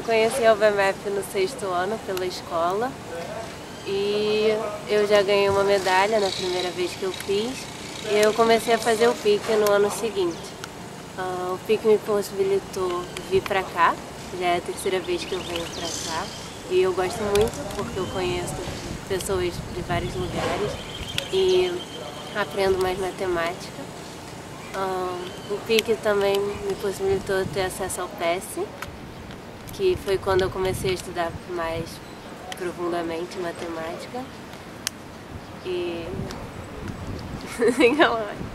eu conheci a BMF no sexto ano pela escola e eu já ganhei uma medalha na primeira vez que eu fiz e eu comecei a fazer o pique no ano seguinte. Uh, o pique me possibilitou vir para cá, já é a terceira vez que eu venho para cá e eu gosto muito porque eu conheço pessoas de vários lugares e aprendo mais matemática. Uh, o pique também me possibilitou ter acesso ao PES, que foi quando eu comecei a estudar mais profundamente matemática. E.